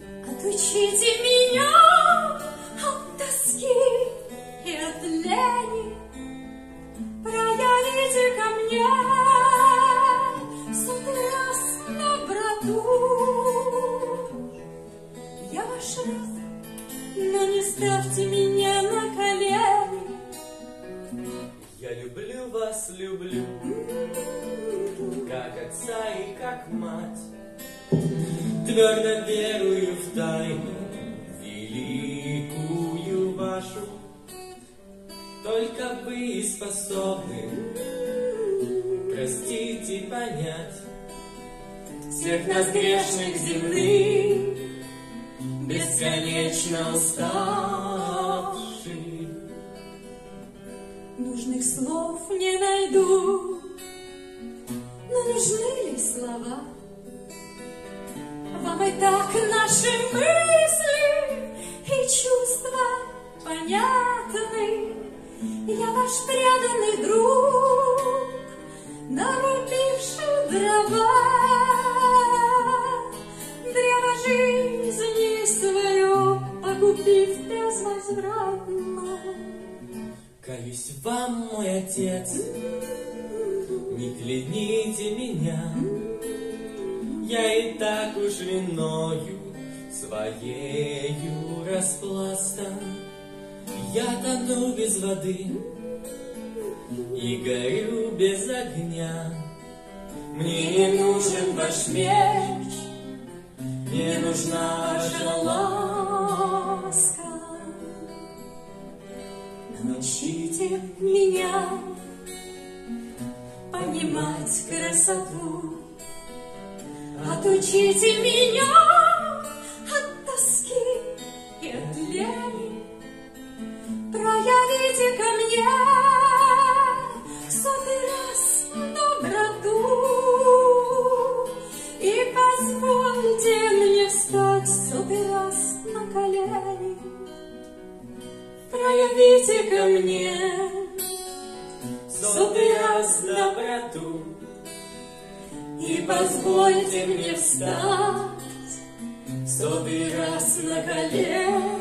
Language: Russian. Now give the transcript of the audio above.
Отучите меня от тоски и от лени, Проявите ко мне сотый раз доброту. Я ваш раб, но не ставьте меня на колени. Я люблю вас, люблю, как отца и как мать. Твердо верую в тайну великую вашу. Только вы способны простить и понять всех нас грешных земных, бесконечно уставших. Нужных слов не найду, но нужны ли слова? Вам и так наши мысли и чувства понятны. Я ваш преданный друг, нарубивший дрова. Древо жизни свое погубив безвозвратно. Каюсь вам, мой отец, не кляните меня. Я и так уж виною своею распластан. Я тону без воды и горю без огня. Мне не нужен ваш меч, не нужна ваша ласка. Научите меня понимать красоту, Отучите меня от тоски и от лени, Проявите ко мне сотый раз доброту И позвольте мне встать сотый раз на колени. Проявите ко мне сотый раз доброту. И позвольте мне встать сотый раз на колени.